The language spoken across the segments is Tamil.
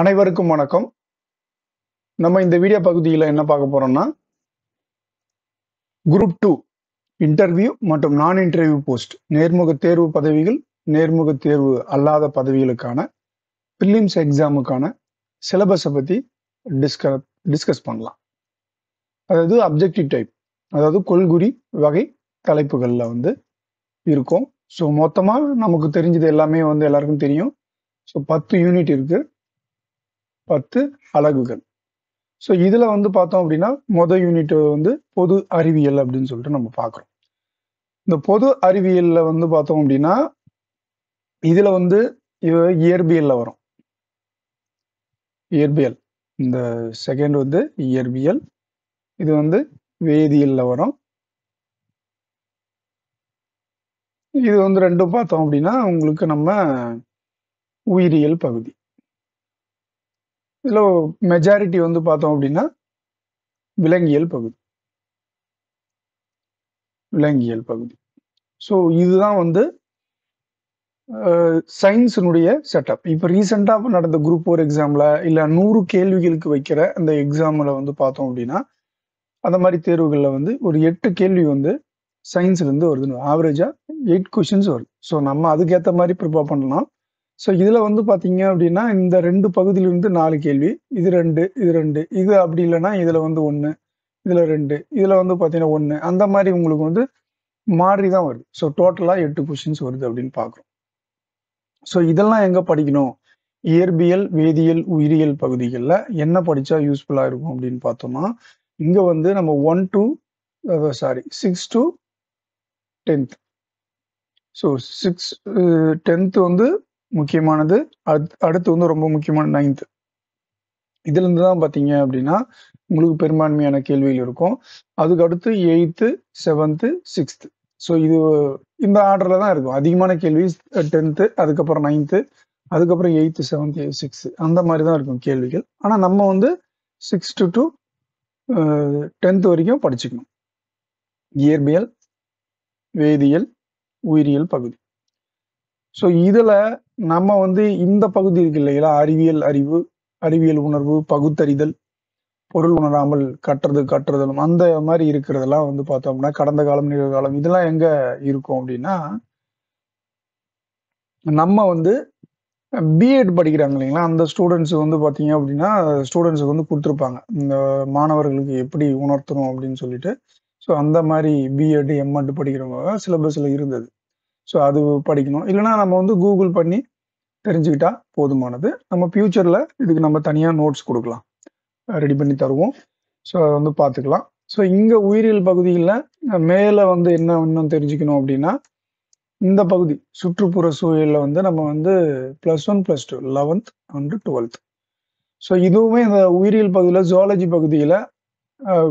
அனைவருக்கும் வணக்கம். நம்ம இந்த வீடியோ பகுதியில் என்ன பார்க்க போறோம்னா குரூப் டூ இன்டர்வியூ மற்றும் நான் இன்டர்வியூ போஸ்ட் நேர்முக தேர்வு பதவிகள் நேர்முக தேர்வு அல்லாத பதவிகளுக்கான பிலிம்ஸ் எக்ஸாமுக்கான சிலபஸை பற்றி டிஸ்க டிஸ்கஸ் பண்ணலாம். அதாவது அப்ஜெக்டிவ் டைப் அதாவது கொள்குறி வகை தலைப்புகளில் வந்து இருக்கும். ஸோ மொத்தமாக நமக்கு தெரிஞ்சது எல்லாமே வந்து எல்லாருக்கும் தெரியும். ஸோ பத்து யூனிட் இருக்குது பத்து அலகுகள். ஸோ இதில் வந்து பார்த்தோம் அப்படின்னா மொதல் யூனிட் வந்து பொது அறிவியல் அப்படின்னு சொல்லிட்டு நம்ம பார்க்குறோம். இந்த பொது அறிவியலில் வந்து பார்த்தோம் அப்படின்னா இதில் வந்து இவ- இயற்பியலில் வரும். இயற்பியல். இந்த செகண்ட் வந்து இயற்பியல். இது வந்து வேதியியலில் வரும். இது வந்து ரெண்டும் பார்த்தோம் அப்படின்னா உங்களுக்கு நம்ம உயிரியல் பகுதி. இதில் மெஜாரிட்டி வந்து பார்த்தோம் அப்படின்னா விலங்கியல் பகுதி. விலங்கியல் பகுதி. ஸோ இதுதான் வந்து சயின்ஸினுடைய செட்டப் இப்போ ரீசெண்டாக நடந்த குரூப் ஃபோர் எக்ஸாமில் இல்லை நூறு கேள்விகளுக்கு வைக்கிற அந்த எக்ஸாமில் வந்து பார்த்தோம் அப்படின்னா அந்த மாதிரி தேர்வுகளில் வந்து ஒரு எட்டு கேள்வி வந்து சயின்ஸ்லேருந்து வருது ஆவரேஜாக எயிட் கொஷின்ஸ் வருது. ஸோ நம்ம அதுக்கேற்ற மாதிரி ப்ரிப்பேர் பண்ணலாம். ஸோ இதில் வந்து பார்த்தீங்க அப்படின்னா இந்த ரெண்டு பகுதியிலிருந்து நாலு கேள்வி. இது ரெண்டு இது ரெண்டு. இது அப்படி இல்லைன்னா இதில் வந்து ஒன்று இதில் ரெண்டு இதில் வந்து பார்த்தீங்கன்னா ஒன்று அந்த மாதிரி உங்களுக்கு வந்து மாறி தான் வருது ஸோ டோட்டலாக எட்டு கொஷின்ஸ் வருது அப்படின்னு பார்க்குறோம் ஸோ இதெல்லாம் எங்கே படிக்கணும்? இயற்பியல் வேதியியல் உயிரியல் பகுதிகளில் என்ன படித்தா யூஸ்ஃபுல்லாக இருக்கும் அப்படின்னு பார்த்தோம்னா இங்கே வந்து நம்ம one to sorry six to tenth so six tenth வந்து முக்கியமானது. அடுத்- அடுத்து வந்து ரொம்ப முக்கியமான நைன்த்து இதுலேருந்து தான் பார்த்தீங்க அப்படின்னா உங்களுக்கு பெரும்பான்மையான கேள்விகள் இருக்கும். அதுக்கு அடுத்து எயித்து செவன்த்து சிக்ஸ்த்து ஸோ இது இந்த ஆர்டரில் தான் இருக்கும். அதிகமான கேள்வி டென்த்து அதுக்கப்புறம் நைன்த்து அதுக்கப்புறம் எயித்து செவன்த்து சிக்ஸ்த்து அந்த மாதிரி தான் இருக்கும் கேள்விகள். ஆனால் நம்ம வந்து சிக்ஸ்த்து டு டென்த் வரைக்கும் படிச்சுக்கணும். இயற்பியல் வேதியியல் உயிரியல் பகுதி. ஸோ இதில் நம்ம வந்து இந்த பகுதி இருக்கு இல்லைங்களா? அறிவியல் அறிவு அறிவியல் உணர்வு பகுத்தறிதல் பொருள் உணராமல் கட்டுறது கட்டுறதலும் அந்த மாதிரி இருக்கிறதெல்லாம் வந்து பார்த்தோம்னா கடந்த காலம் நிகழ்காலம் இதெல்லாம் எங்க இருக்கும் அப்படின்னா நம்ம வந்து பிஎட் படிக்கிறாங்க இல்லைங்களா? அந்த ஸ்டூடெண்ட்ஸ் வந்து பார்த்தீங்க அப்படின்னா ஸ்டூடெண்ட்ஸுக்கு வந்து கொடுத்துருப்பாங்க. இந்த மாணவர்களுக்கு எப்படி உணர்த்தணும் அப்படின்னு சொல்லிட்டு. ஸோ அந்த மாதிரி பிஎட் எம்எட் படிக்கிறவங்க சிலபஸில் இருந்தது. ஸோ அது படிக்கணும். இல்லைன்னா நம்ம வந்து கூகுள் பண்ணி தெரிஞ்சுக்கிட்டா போதுமானது. நம்ம ஃப்யூச்சரில் இதுக்கு நம்ம தனியாக நோட்ஸ் கொடுக்கலாம். ரெடி பண்ணி தருவோம். ஸோ அதை வந்து பார்த்துக்கலாம். ஸோ இங்கே உயிரியல் பகுதியில் மேலே வந்து என்ன இன்னும் தெரிஞ்சுக்கணும் அப்படின்னா இந்த பகுதி சுற்றுப்புற சூழலில் வந்து நம்ம வந்து plus one plus two eleventh and twelfth so இதுவுமே இந்த உயிரியல் பகுதியில் ஜுவாலஜி பகுதியில்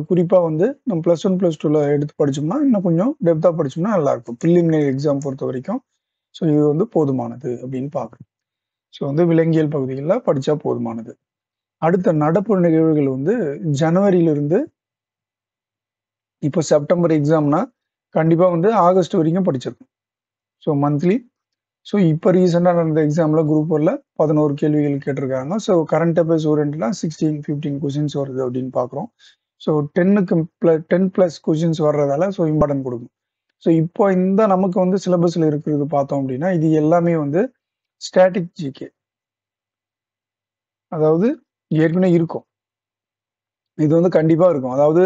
குறிப்பாக வந்து நம்ம ப்ளஸ் ஒன் ப்ளஸ் டூவில் எடுத்து படிச்சோம்னா இன்னும் கொஞ்சம் டெப்த்தாக படிச்சோம்னா நல்லாயிருக்கும். ப்ரிலிமினரி எக்ஸாம் பொறுத்த வரைக்கும். ஸோ இது வந்து போதுமானது அப்படின்னு பார்க்குறோம். ஸோ வந்து விலங்கியல் பகுதிகளில் படித்தா போதுமானது. அடுத்த நடப்பு நிகழ்வுகள் வந்து ஜனவரியிலிருந்து இப்போ செப்டம்பர் எக்ஸாம்னா கண்டிப்பாக வந்து ஆகஸ்ட் வரைக்கும் படிச்சிருக்கோம். ஸோ மந்த்லி ஸோ இப்போ ரீசெண்டாக நடந்த எக்ஸாமில் குரூப் ஒரில் பதினோரு கேள்விகள் கேட்டிருக்காங்க. ஸோ கரண்ட் அஃபேர்ஸ் ஓரியன்ட்லாம் சிக்ஸ்டீன் ஃபிஃப்டீன் கொஷின்ஸ் வருது அப்படின்னு பார்க்குறோம். ஸோ டென்னுக்கு ப்ளஸ் டென் ப்ளஸ் கொஷின்ஸ் வர்றதால ஸோ இம்பார்ட்டன்ட் கொடுக்கும். ஸோ இப்போ இந்த நமக்கு வந்து சிலபஸில் இருக்கிறது பார்த்தோம் அப்படின்னா இது எல்லாமே வந்து ஸ்டாட்டிக் ஜிகே அதாவது ஏற்கனவே இருக்கும். இது வந்து கண்டிப்பா இருக்கும். அதாவது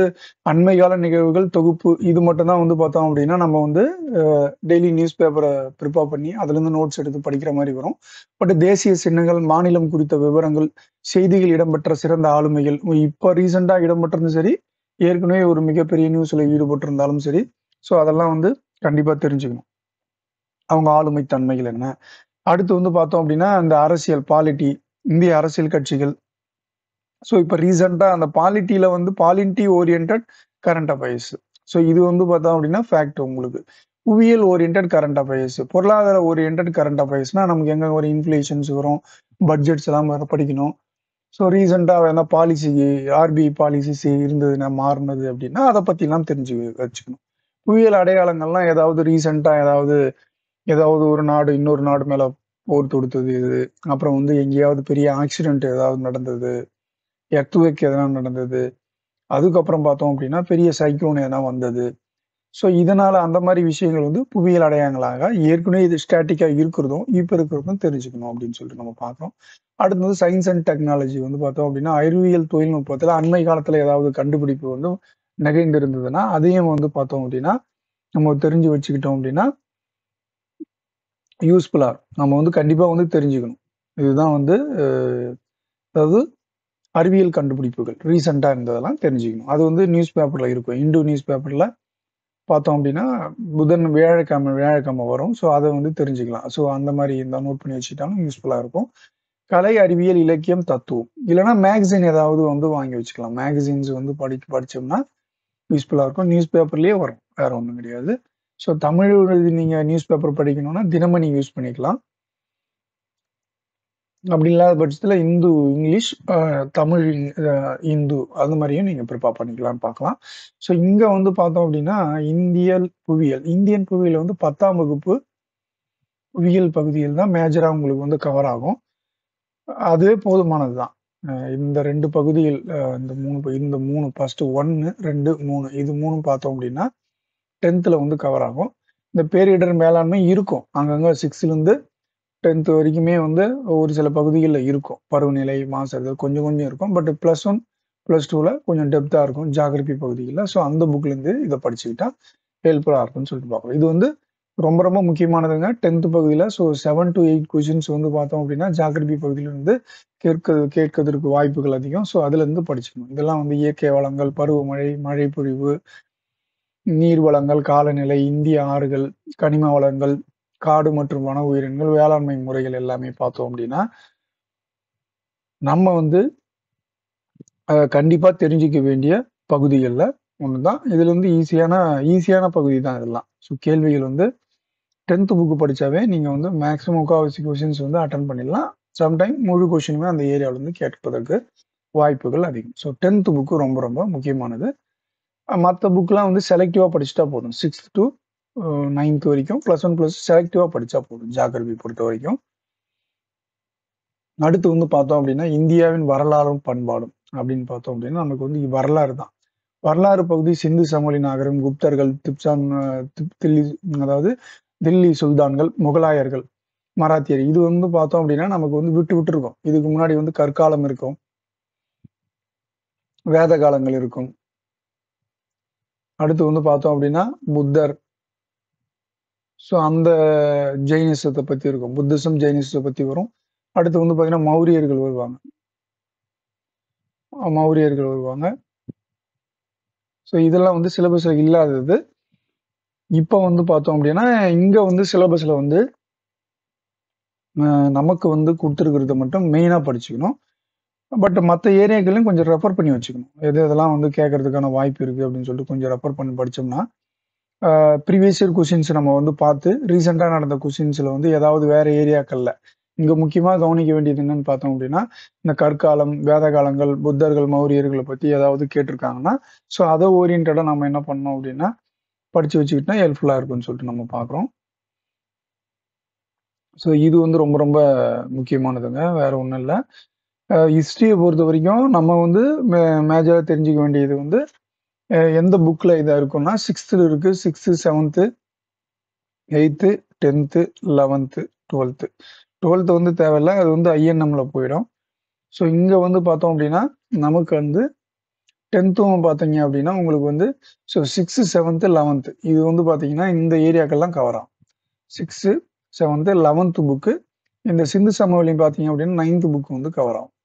அண்மை கால நிகழ்வுகள் தொகுப்பு இது மட்டும் தான் வந்து பார்த்தோம் அப்படின்னா நம்ம வந்து டெய்லி நியூஸ் பேப்பரை ப்ரிப்பேர் பண்ணி அதுலேருந்து நோட்ஸ் எடுத்து படிக்கிற மாதிரி வரும். பட் தேசிய சின்னங்கள் மாநிலம் குறித்த விவரங்கள் செய்திகள் இடம்பெற்ற சிறந்த ஆளுமைகள் இப்போ ரீசெண்டாக இடம்பெற்றிருந்தும் சரி ஏற்கனவே ஒரு மிகப்பெரிய நியூஸில் ஈடுபட்டிருந்தாலும் சரி ஸோ அதெல்லாம் வந்து கண்டிப்பாக தெரிஞ்சுக்கணும். அவங்க ஆளுமை தன்மைகள் என்ன? அடுத்து வந்து பார்த்தோம் அப்படின்னா இந்த அரசியல் பாலிட்டி இந்திய அரசியல் கட்சிகள் ஸோ இப்போ ரீசெண்டாக அந்த பாலிட்டியில் வந்து polity orient current affairs so இது வந்து பார்த்தோம் அப்படின்னா ஃபேக்ட் உங்களுக்கு. புவியியல் ஓரியன்ட் கரண்ட் அஃபேர்ஸ் பொருளாதார ஓரியன்ட் கரண்ட் அஃபேர்ஸ்னா நமக்கு எங்கே ஒரு இன்ஃப்ளேஷன்ஸ் வரும் பட்ஜெட்ஸ் எல்லாம் படிக்கணும். ஸோ ரீசெண்டாக வேணா பாலிசி ஆர்பிஐ பாலிசிஸ் இருந்ததுன்னா மாறினது அப்படின்னா அதை பற்றிலாம் தெரிஞ்சு வச்சுக்கணும். புவியியல் அடையாளங்கள்லாம் ஏதாவது ரீசெண்டாக ஏதாவது ஏதாவது ஒரு நாடு இன்னொரு நாடு மேலே போர் தொடுத்தது இது. அப்புறம் வந்து எங்கேயாவது பெரிய ஆக்சிடென்ட் ஏதாவது நடந்தது. எர்த்வேக் எதனா நடந்தது. அதுக்கப்புறம் பார்த்தோம் அப்படின்னா பெரிய சைக்ளோன் எதனா வந்தது. ஸோ இதனால் அந்த மாதிரி விஷயங்கள் வந்து புவியியல் அடையாளங்களாக ஏற்கனவே இது ஸ்டாட்டிக்காக இருக்கிறதும் இப்போ இருக்கிறதும் தெரிஞ்சுக்கணும் அப்படின்னு சொல்லிட்டு நம்ம பார்க்குறோம். அடுத்தது சயின்ஸ் அண்ட் டெக்னாலஜி வந்து பார்த்தோம் அப்படின்னா அறிவியல் தொழில்நுட்பத்தில் அண்மை காலத்தில் ஏதாவது கண்டுபிடிப்பு வந்து நிகழ்ந்திருந்ததுன்னா அதையும் வந்து பார்த்தோம் அப்படின்னா நம்ம தெரிஞ்சு வச்சுக்கிட்டோம் அப்படின்னா யூஸ்ஃபுல்லாக நம்ம வந்து கண்டிப்பாக வந்து தெரிஞ்சுக்கணும். இதுதான் வந்து அதாவது அறிவியல் கண்டுபிடிப்புகள் ரீசெண்டாக இருந்ததெல்லாம் தெரிஞ்சுக்கணும். அது வந்து நியூஸ் பேப்பரில் இருக்கும். இந்து நியூஸ் பேப்பரில் பார்த்தோம் அப்படின்னா புதன் வியாழக்கிழமை வியாழக்கிழமை வரும். ஸோ அதை வந்து தெரிஞ்சுக்கலாம். ஸோ அந்த மாதிரி இருந்தால் நோட் பண்ணி வச்சுக்கிட்டாலும் யூஸ்ஃபுல்லாக இருக்கும். கலை அறிவியல் இலக்கியம் தத்துவம். இல்லைன்னா மேகசின் ஏதாவது வந்து வாங்கி வச்சுக்கலாம். மேகசின்ஸ் வந்து படி படிச்சோம்னா யூஸ்ஃபுல்லாக இருக்கும். நியூஸ் பேப்பர்லேயே வரும். வேறு ஒன்றும் கிடையாது. ஸோ தமிழ் நீங்கள் நியூஸ் பேப்பர் படிக்கணும்னா தினமணி யூஸ் பண்ணிக்கலாம். அப்படி இல்லாத பட்சத்தில் இந்து இங்கிலீஷ் தமிழ் இந்து அது மாதிரியும் நீங்கள் ப்ரிப்பேர் பண்ணிக்கலாம்னு பார்க்கலாம். ஸோ இங்கே வந்து பார்த்தோம் அப்படின்னா இந்தியல் புவியியல் இந்தியன் புவியியல் வந்து பத்தாம் வகுப்பு புவியியல் பகுதியில் தான் மேஜராக உங்களுக்கு வந்து கவர் ஆகும். அதுவே போதுமானது தான். இந்த ரெண்டு பகுதியில் இந்த மூணு இந்த மூணு ஃபர்ஸ்ட் ஒன்று ரெண்டு மூணு இது மூணும் பார்த்தோம் அப்படின்னா டென்த்தில் வந்து கவர் ஆகும். இந்த பேரிடர் மேலாண்மை இருக்கும். அங்கங்கே சிக்ஸ்த்லேருந்து டென்த் வரைக்குமே வந்து ஒரு சில பகுதிகளில் இருக்கும். பருவநிலை மாசு கொஞ்சம் கொஞ்சம் இருக்கும். பட் ப்ளஸ் ஒன் ப்ளஸ் டூவில் கொஞ்சம் டெப்த்தாக இருக்கும் ஜாகிரபி பகுதிகளில். ஸோ அந்த புக்லேருந்து இதை படிச்சுக்கிட்டா ஹெல்ப்ஃபுல்லாக இருக்கும்னு சொல்லிட்டு பார்க்கலாம். இது வந்து ரொம்ப ரொம்ப முக்கியமானதுங்க. டென்த் பகுதியில் so seven to eight questions வந்து பார்த்தோம் அப்படின்னா ஜாகிரபி பகுதியிலிருந்து கேட்க கேட்கறதுக்கு வாய்ப்புகள் அதிகம். ஸோ அதுலேருந்து படிச்சுக்கணும். இதெல்லாம் வந்து இயற்கை வளங்கள் பருவமழை மழை பொழிவு நீர் வளங்கள் காலநிலை இந்திய ஆறுகள் கனிம வளங்கள் காடு மற்றும் வன உயிரினங்கள் வேளாண்மை முறைகள் எல்லாமே பார்த்தோம் அப்படின்னா நம்ம வந்து கண்டிப்பாக கண்டிப்பா தெரிஞ்சுக்க வேண்டிய பகுதிகளில் ஒன்று தான் இதுல வந்து ஈஸியான ஈஸியான பகுதி தான் இதெல்லாம். ஸோ கேள்விகள் வந்து டென்த் புக்கு படிச்சாவே நீங்க வந்து மேக்ஸிமம் முக்கால்வாசி கொஷின்ஸ் வந்து அட்டன் பண்ணிடலாம். சம்டைம் முழு கொஷினுமே அந்த ஏரியாவில இருந்து கேட்பதற்கு வாய்ப்புகள் அதிகம். ஸோ டென்த் புக்கு ரொம்ப ரொம்ப முக்கியமானது. மற்ற புக்கெலாம் வந்து செலக்டிவாக படிச்சுட்டா போதும். சிக்ஸ்த் டு நைன்த் வரைக்கும். ப்ளஸ் ஒன் ப்ளஸ் செலக்டிவாக படித்தா போதும் ஜாகிரபி பொறுத்த வரைக்கும். அடுத்து வந்து பார்த்தோம் அப்படின்னா இந்தியாவின் வரலாறும் பண்பாடும் அப்படின்னு பார்த்தோம் அப்படின்னா நமக்கு வந்து வரலாறு தான். வரலாறு பகுதி சிந்து சமவெளி நாகரம் குப்தர்கள் திப்சான் தில்லி அதாவது தில்லி சுல்தான்கள் முகலாயர்கள் மராத்தியர். இது வந்து பார்த்தோம் அப்படின்னா நமக்கு வந்து விட்டு விட்டு இருக்கும். இதுக்கு முன்னாடி வந்து கற்காலம் இருக்கும். வேத காலங்கள் இருக்கும். அடுத்து வந்து பார்த்தோம் அப்படின்னா புத்தர் ஸோ அந்த ஜெயினிசத்தை பற்றி இருக்கும். புத்திசம் ஜெயினிசத்தை பற்றி வரும். அடுத்து வந்து பார்த்தீங்கன்னா மௌரியர்கள் வருவாங்க. மௌரியர்கள் வருவாங்க. ஸோ இதெல்லாம் வந்து சிலபஸில் இல்லாதது. இப்போ வந்து பார்த்தோம் அப்படின்னா இங்கே வந்து சிலபஸில் வந்து நமக்கு வந்து கொடுத்துருக்கிறத மட்டும் மெயினாக படிச்சுக்கணும். பட் மற்ற ஏரியாக்களையும் கொஞ்சம் ரெஃபர் பண்ணி வச்சுக்கணும். எது இதெல்லாம் வந்து கேட்கறதுக்கான வாய்ப்பு இருக்குது அப்படின்னு சொல்லிட்டு கொஞ்சம் ரெஃபர் பண்ணி படிச்சோம்னா ப்ரீவியஸ் இயர் கொஷின்ஸ் நம்ம வந்து பார்த்து ரீசெண்டாக நடந்த கொஷின்ஸில் வந்து ஏதாவது வேறு ஏரியாக்களில் இங்கே முக்கியமாக கவனிக்க வேண்டியது என்னன்னு பார்த்தோம் அப்படின்னா இந்த கற்காலம் வேத காலங்கள் புத்தர்கள் மௌரியர்களை பற்றி ஏதாவது கேட்டிருக்காங்கன்னா ஸோ அதை ஓரியன்டாக நம்ம என்ன பண்ணோம் அப்படின்னா படித்து வச்சுக்கிட்டா ஹெல்ப்ஃபுல்லாக இருக்கும்னு சொல்லிட்டு நம்ம பார்க்குறோம். ஸோ இது வந்து ரொம்ப ரொம்ப முக்கியமானதுங்க வேற ஒன்றும் இல்லை. ஹிஸ்ட்ரியை பொறுத்த வரைக்கும் நம்ம வந்து மேஜராக தெரிஞ்சுக்க வேண்டியது வந்து எந்த புக்கில் இதாக இருக்கும்னா சிக்ஸ்த்தில் இருக்குது sixth seventh eighth tenth eleventh twelfth twelfth வந்து தேவையில்ல. அது வந்து ஐஎன்எம்ல போயிடும். ஸோ இங்கே வந்து பார்த்தோம் அப்படின்னா நமக்கு வந்து டென்த்தும் பார்த்தீங்க அப்படின்னா உங்களுக்கு வந்து ஸோ சிக்ஸு செவன்த்து லெவன்த்து இது வந்து பார்த்தீங்கன்னா இந்த ஏரியாக்கெல்லாம் கவர் ஆகும். சிக்ஸ்த்து செவன்த்து லெவன்த்து புக்கு இந்த சிந்து சமவெளியும் பார்த்தீங்க அப்படின்னா நைன்த்து புக்கு வந்து கவர் ஆகும்.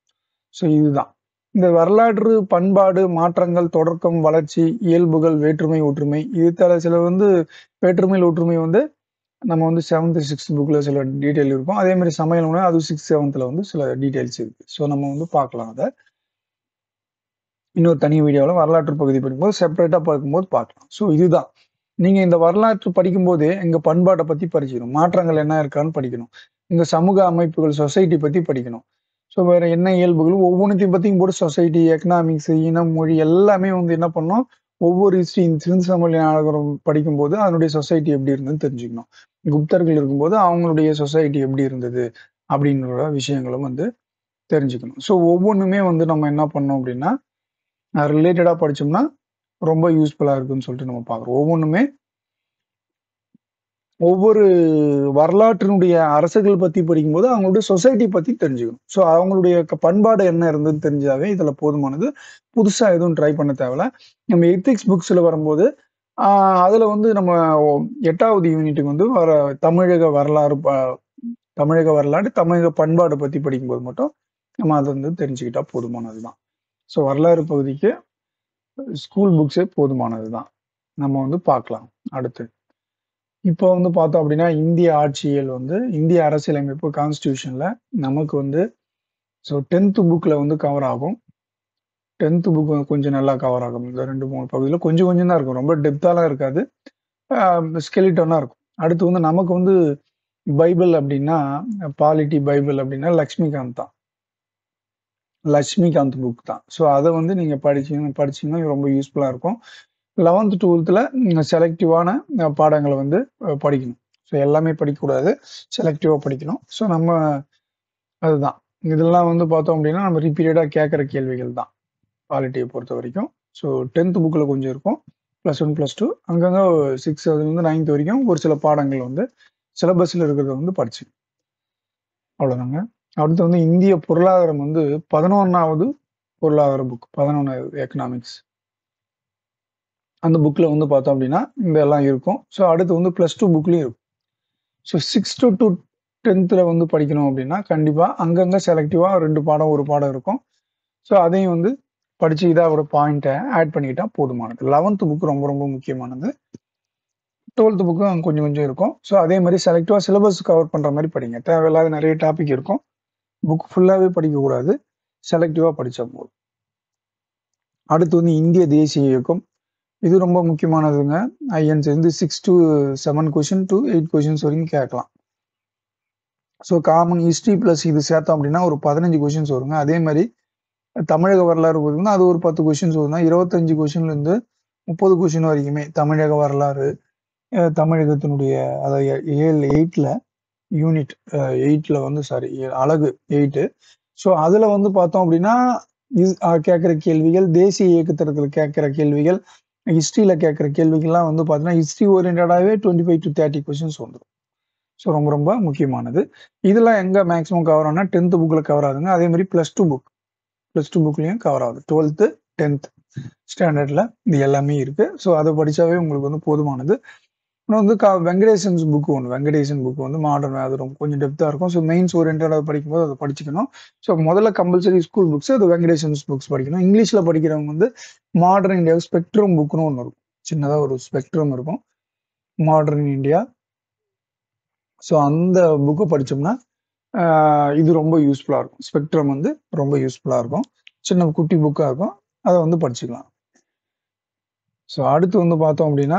ஸோ இதுதான். இந்த வரலாற்று பண்பாடு மாற்றங்கள் தொடக்கம் வளர்ச்சி இயல்புகள் வேற்றுமை ஒற்றுமை இது தர சில வந்து வேற்றுமையில் ஒற்றுமை வந்து நம்ம வந்து செவன்த் சிக்ஸ்த் புக்கில் சில டீட்டெயில் இருக்கும். அதே மாதிரி சமையல் உணவு அது சிக்ஸ் செவன்த்தில் வந்து சில டீட்டெயில்ஸ் இருக்கு. ஸோ நம்ம வந்து பார்க்கலாம் அதை. இன்னொரு தனி வீடியோவில் வரலாற்று பகுதி படிக்கும்போது செப்பரேட்டாக பார்க்கும்போது பார்க்கலாம். ஸோ இதுதான். நீங்கள் இந்த வரலாற்று படிக்கும்போதே எங்கள் பண்பாட்டை பற்றி படிச்சிக்கணும். மாற்றங்கள் என்ன இருக்கான்னு படிக்கணும். இந்த சமூக அமைப்புகள் சொசைட்டி பற்றி படிக்கணும். ஸோ வேற என்ன இயல்புகளும் ஒவ்வொன்றத்தையும் பத்தியும் போட்டு சொசைட்டி எக்கனாமிக்ஸ் இனம் மொழி எல்லாமே வந்து என்ன பண்ணோம்? ஒவ்வொரு ஹிஸ்ட்ரி சிந்து சமவெளி நாடகம் படிக்கும்போது அதனுடைய சொசைட்டி எப்படி இருந்ததுன்னு தெரிஞ்சுக்கணும். குப்தர்கள் இருக்கும்போது அவங்களுடைய சொசைட்டி எப்படி இருந்தது? அப்படின்ற விஷயங்களும் வந்து தெரிஞ்சுக்கணும். ஸோ ஒவ்வொன்றுமே வந்து நம்ம என்ன பண்ணோம் அப்படின்னா ரிலேட்டடாக படித்தோம்னா ரொம்ப யூஸ்ஃபுல்லாக இருக்குன்னு சொல்லிட்டு நம்ம பார்க்குறோம். ஒவ்வொன்றுமே ஒவ்வொரு வரலாற்றினுடைய அரசுகள் பத்தி படிக்கும்போது அவங்களுடைய சொசைட்டி பத்தி தெரிஞ்சுக்கணும். ஸோ அவங்களுடைய பண்பாடு என்ன இருந்ததுன்னு தெரிஞ்சாவே இதுல போதுமானது. புதுசா எதுவும் ட்ரை பண்ண தேவையில்ல நம்ம எத்திக்ஸ் புக்ஸ்ல வரும்போது அதில் அதுல வந்து நம்ம எட்டாவது யூனிட்டுக்கு வந்து வர தமிழக வரலாறு ப- தமிழக வரலாறு தமிழக பண்பாடு பத்தி படிக்கும்போது மட்டும் நம்ம அதை வந்து தெரிஞ்சுக்கிட்டா போதுமானதுதான். ஸோ வரலாறு பகுதிக்கு ஸ்கூல் புக்ஸே போதுமானது தான் நம்ம வந்து பார்க்கலாம். அடுத்து. இப்போ வந்து பார்த்தோம் அப்படின்னா இந்திய ஆட்சியல் வந்து இந்திய அரசியலமைப்பு கான்ஸ்டியூஷன்ல நமக்கு வந்து ஸோ டென்த்து புக்கில் வந்து கவர் ஆகும். டென்த்து புக் கொஞ்சம் நல்லா கவர் ஆகும். இந்த ரெண்டு மூணு பகுதியில் கொஞ்சம் கொஞ்சம் தான் இருக்கும். ரொம்ப டெப்த்தாலாம் இருக்காது. ஸ்கெலிட்டனாக இருக்கும். அடுத்து வந்து நமக்கு வந்து பைபிள் அப்படின்னா பாலிட்டி பைபிள் அப்படின்னா லக்ஷ்மிகாந்த் தான். லக்ஷ்மிகாந்த் புக் தான். ஸோ அதை வந்து நீங்கள் படிச்சீங்க படிச்சீங்கன்னா ரொம்ப யூஸ்ஃபுல்லாக இருக்கும். லெவன்த் டுவெல்த்தில் செலக்டிவான பாடங்களை வந்து படிக்கணும். ஸோ எல்லாமே படிக்கக்கூடாது. செலக்டிவாக படிக்கணும். ஸோ நம்ம அதுதான். இதெல்லாம் வந்து பார்த்தோம் அப்படின்னா நம்ம ரிப்பீட்டடாக கேட்குற கேள்விகள் தான். குவாலிட்டியை பொறுத்த வரைக்கும். ஸோ டென்த் புக்கில் கொஞ்சம் இருக்கும். ப்ளஸ் ஒன் ப்ளஸ் டூ அங்கங்கே சிக்ஸ் அதுலேருந்து நைன்த் வரைக்கும் ஒரு சில பாடங்கள் வந்து சிலபஸில் இருக்கிறத வந்து படிச்சு. அவ்வளோதாங்க அடுத்து வந்து இந்திய பொருளாதாரம் வந்து பதினொன்றாவது பொருளாதார புக் பதினொன்றாவது எக்கனாமிக்ஸ் அந்த புக்கில் வந்து பார்த்தோம் அப்படின்னா இந்த எல்லாம் இருக்கும். ஸோ அடுத்து வந்து ப்ளஸ் டூ புக்லேயும் இருக்கும். ஸோ சிக்ஸ் டு டூ டென்த்தில் வந்து படிக்கணும் அப்படின்னா கண்டிப்பாக அங்கங்கே செலக்டிவாக ரெண்டு பாடம் ஒரு பாடம் இருக்கும். ஸோ அதையும் வந்து படித்து இதாக ஒரு பாயிண்ட்டை ஆட் பண்ணிக்கிட்டால் போதுமானது. லெவன்த்து புக் ரொம்ப ரொம்ப முக்கியமானது. டுவெல்த்து புக்கும் கொஞ்சம் கொஞ்சம் இருக்கும். ஸோ அதே மாதிரி செலக்டிவாக சிலபஸ் கவர் பண்ணுற மாதிரி படிங்க. தேவையில்லாத நிறைய டாபிக் இருக்கும். புக் ஃபுல்லாகவே படிக்கக்கூடாது செலக்டிவாக படித்தா போதும். அடுத்து வந்து இந்திய தேசிய இயக்கம். இது ரொம்ப முக்கியமானதுங்க. ஐஎன்ஸ் வந்து six to seven question to eight questions வரைக்கும் கேட்கலாம். ஸோ காமன் ஹிஸ்ட்ரி ப்ளஸ் இது சேர்த்தோம் அப்படின்னா ஒரு பதினஞ்சு கொஷின்ஸ் வருங்க. அதே மாதிரி தமிழக வரலாறு பார்த்தீங்கன்னா அது ஒரு பத்து கொஷின்ஸ் வரும்னா இருபத்தஞ்சு கொஷின்லேருந்து முப்பது கொஷின் வரைக்குமே தமிழக வரலாறு தமிழகத்தினுடைய அதாவது ஏழு எயிட்டில் யூனிட் எயிட்டில் வந்து சாரி அழகு எயிட்டு ஸோ அதில் வந்து பார்த்தோம் அப்படின்னா கேட்குற கேள்விகள் தேசிய இயக்கத்திரத்தில் கேட்குற கேள்விகள் ஹிஸ்ட்ரியில் கேட்குற கேள்விகள்லாம் வந்து பார்த்தீங்கன்னா history ஓரியன்டாகவே twenty five to thirty questions வந்துடும் ஸோ ரொம்ப ரொம்ப முக்கியமானது. இதெல்லாம் எங்கே மேக்ஸிமம் கவர் ஆனால் டென்த்து புக்கில் கவர் ஆகுதுங்க. அதே மாதிரி plus two book plus two புக்லேயும் cover ஆகுது. டுவெல்த்து டென்த் ஸ்டாண்டர்டில் இது எல்லாமே இருக்குது ஸோ அதை படித்தாவே உங்களுக்கு வந்து போதுமானது. இன்னும் வந்து கா வெங்கடேசன்ஸ் புக் ஒன்று வெங்கடேசன் புக் வந்து மாடர்ன் அது ரொம்ப கொஞ்சம் டெப்த்தாக இருக்கும். ஸோ மெயின்ஸ் ஓரியன்டாக படிக்கும்போது அதை படிச்சுக்கணும். ஸோ முதல்ல கம்பல்சரி ஸ்கூல் புக்ஸ் அது வெங்கடேசன்ஸ் புக்ஸ் படிக்கணும். இங்கிலீஷில் படிக்கிறவங்க வந்து மாடர்ன் இந்தியா ஸ்பெக்ட்ரம் புக்குன்னு ஒன்று இருக்கும். சின்னதாக ஒரு ஸ்பெக்ட்ரம் இருக்கும். மாடர்ன் இந்தியா ஸோ அந்த புக்கு படித்தோம்னா இது ரொம்ப யூஸ்ஃபுல்லாக இருக்கும். ஸ்பெக்ட்ரம் வந்து ரொம்ப யூஸ்ஃபுல்லாக இருக்கும். சின்ன குட்டி புக்காக இருக்கும். அதை வந்து படிச்சுக்கலாம். ஸோ அடுத்து வந்து பார்த்தோம் அப்படின்னா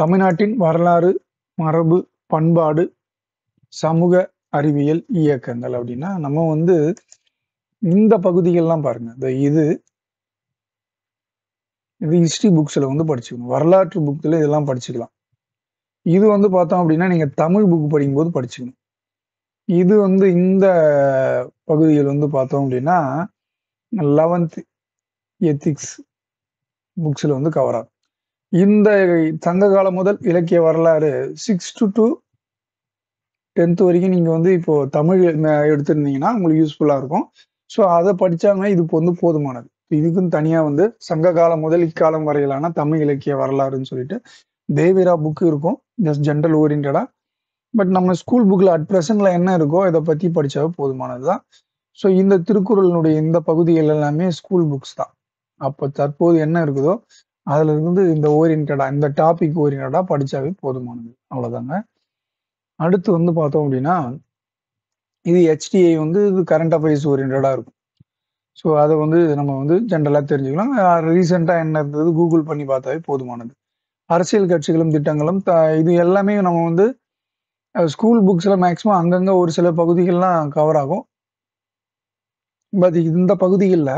தமிழ்நாட்டின் வரலாறு மரபு பண்பாடு சமூக அறிவியல் இயக்கங்கள் அப்படின்னா நம்ம வந்து இந்த பகுதிகள்லாம் பாருங்க. இந்த இது இது ஹிஸ்ட்ரி புக்ஸில் வந்து படிச்சுக்கணும். வரலாற்று புக்கில் இதெல்லாம் படிச்சுக்கலாம். இது வந்து பார்த்தோம் அப்படின்னா நீங்கள் தமிழ் புக் படிக்கும்போது படிச்சுக்கணும். இது வந்து இந்த பகுதியில் வந்து பார்த்தோம் அப்படின்னா லெவன்த் எத்திக்ஸ் புக்ஸில் வந்து கவர் ஆகும். இந்த சங்க காலம் முதல் இலக்கிய வரலாறு சிக்ஸ் டு டூ டென்த் வரைக்கும் நீங்கள் வந்து இப்போ தமிழ் எடுத்துருந்தீங்கன்னா எடுத்திருந்தீங்கன்னா உங்களுக்கு யூஸ்ஃபுல்லாக இருக்கும். ஸோ அதை படிச்சாங்கன்னா இது இப்போ வந்து போதுமானது. இதுக்குன்னு தனியாக வந்து சங்க காலம் முதல் இக்காலம் வரையிலான தமிழ் இலக்கிய வரலாறுன்னு சொல்லிட்டு தேவிரா புக்கு இருக்கும். ஜஸ்ட் ஜென்ரல் ஓரியன்டா பட் நம்ம ஸ்கூல் புக்கில் அட் ப்ரெசென்ட்ல என்ன இருக்கோ இதை பற்றி படித்தாவே போதுமானது தான். ஸோ இந்த திருக்குறளினுடைய இந்த பகுதிகள் எல்லாமே ஸ்கூல் புக்ஸ் தான். அப்போ தற்போது என்ன இருக்குதோ அதுல இருந்து இந்த ஓரியன்டா இந்த டாபிக் ஓரியன்டா படிச்சாவே போதுமானது. அவ்வளவுதாங்க. அடுத்து வந்து பார்த்தோம் அப்படின்னா இது ஹெச்டிஐ வந்து இது கரண்ட் அஃபேர்ஸ் ஓரியன்டா இருக்கும். ஸோ அதை வந்து நம்ம வந்து ஜென்ரலாக தெரிஞ்சுக்கலாம். ரீசெண்டாக என்ன இருந்தது கூகுள் பண்ணி பார்த்தாவே போதுமானது. அரசியல் கட்சிகளும் திட்டங்களும் த- இது எல்லாமே நம்ம வந்து ஸ்கூல் புக்ஸில் மேக்ஸிமம் அங்கங்கே ஒரு சில பகுதிகள்லாம் கவர் ஆகும். பட் இந்த பகுதிகளில்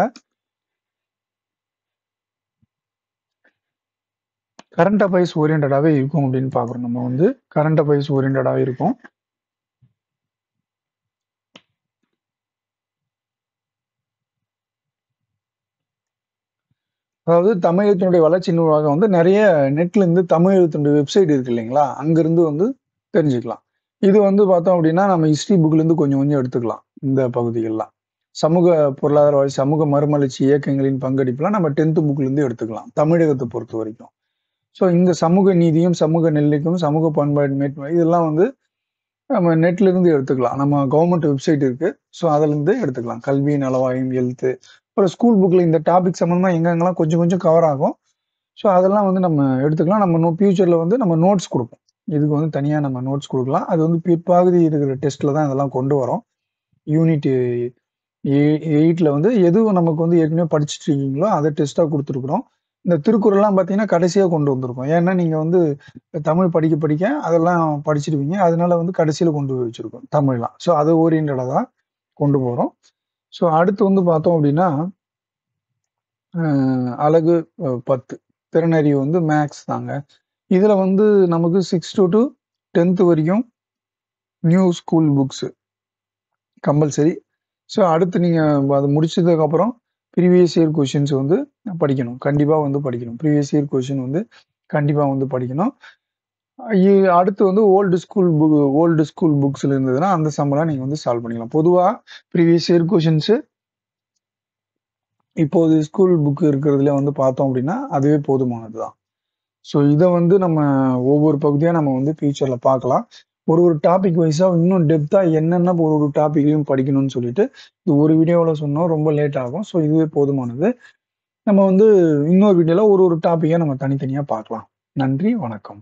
கரண்ட் அஃபைர்ஸ் ஓரியன்டாகவே இருக்கும் அப்படின்னு பார்க்குறோம். நம்ம வந்து கரண்ட் அஃபைர்ஸ் ஓரியன்டாகவே இருக்கும். அதாவது தமிழ் எழுத்தினுடைய வளர்ச்சி நூலாக வந்து நிறைய நெட்ல இருந்து தமிழ் எழுத்தினுடைய வெப்சைட் இருக்கு இல்லைங்களா? அங்கிருந்து வந்து தெரிஞ்சுக்கலாம். இது வந்து பார்த்தோம் அப்படின்னா நம்ம ஹிஸ்ட்ரி புக்ல இருந்து கொஞ்சம் கொஞ்சம் எடுத்துக்கலாம். இந்த பகுதிகள்லாம். சமூக பொருளாதார வளர்ச்சி சமூக மறுமலர்ச்சி இயக்கங்களின் பங்களிப்புலாம் நம்ம டென்த் புக்ல இருந்து எடுத்துக்கலாம். தமிழகத்தை பொறுத்த வரைக்கும். ஸோ இந்த சமூக நீதியும் சமூக நெல்லைக்கும் சமூக பண்பாடு இதெல்லாம் வந்து நம்ம நெட்ல இருந்து எடுத்துக்கலாம். நம்ம கவர்மெண்ட் வெப்சைட் இருக்கு. ஸோ அதுலேருந்து எடுத்துக்கலாம். கல்வி நலவாயும் எழுத்து அப்புறம் ஸ்கூல் புக்கில் இந்த டாபிக் சம்மந்தமாக எங்கெங்கெல்லாம் கொஞ்சம் கொஞ்சம் கவர் ஆகும். ஸோ அதெல்லாம் வந்து நம்ம எடுத்துக்கலாம். நம்ம ஃபியூச்சர்ல வந்து நம்ம நோட்ஸ் கொடுப்போம். இதுக்கு வந்து தனியாக நம்ம நோட்ஸ் கொடுக்கலாம். அது வந்து பிற்பகுதி இருக்கிற டெஸ்ட்டில் தான் இதெல்லாம் கொண்டு வரோம். யூனிட் எயிட்டில் வந்து எதுவும் நமக்கு வந்து ஏற்கனவே படிச்சுட்டு இருக்கீங்களோ அதை டெஸ்ட்டாக கொடுத்துருக்குறோம். இந்த திருக்குறள்லாம் பார்த்தீங்கன்னா கடைசியாக கொண்டு வந்திருக்கோம். ஏன்னா நீங்கள் வந்து தமிழ் படிக்க படிக்க அதெல்லாம் படிச்சிருவீங்க அதனால வந்து கடைசியில் கொண்டு போய் வச்சிருக்கோம் தமிழ்லாம். ஸோ அது ஓரியன்டாக தான் கொண்டு போகிறோம் ஸோ அடுத்து வந்து பார்த்தோம் அப்படின்னா அழகு பத்து. திறனறிவு வந்து மேக்ஸ் தாங்க. இதில் வந்து நமக்கு சிக்ஸ் டு டு டென்த்து வரைக்கும் new school books compulsory. So அடுத்து நீங்கள் அது முடிச்சதுக்கப்புறம் ப்ரீவியஸ் இயர் கொஷின்ஸ் வந்து படிக்கணும். கண்டிப்பாக வந்து படிக்கணும். ப்ரீவியஸ் இயர் கொஷின் வந்து கண்டிப்பாக வந்து படிக்கணும். அடுத்து வந்து old school book old school புக்ஸில் இருந்ததுன்னா அந்த சம்பளம் நீங்கள் வந்து சால்வ் பண்ணிக்கலாம். பொதுவாக ப்ரீவியஸ் இயர் கொஷின்ஸு இப்போது ஸ்கூல் புக் இருக்கிறதுல வந்து பார்த்தோம் அப்படின்னா அதுவே போதுமானது தான் ஸோ இதை வந்து நம்ம ஒவ்வொரு பகுதியாக நம்ம வந்து ஃபியூச்சரில் பார்க்கலாம். ஒரு ஒரு டாபிக் வைஸாக இன்னும் டெப்த்தாக என்னென்ன ஒரு ஒரு டாப்பிக்கையும் படிக்கணும்னு சொல்லிட்டு இது ஒரு வீடியோவில் சொன்னோம். ரொம்ப லேட் ஆகும். ஸோ இதுவே போதுமானது. நம்ம வந்து இன்னொரு வீடியோவில் ஒரு ஒரு டாப்பிக்கை நம்ம தனித்தனியாக பார்க்கலாம். நன்றி. வணக்கம்.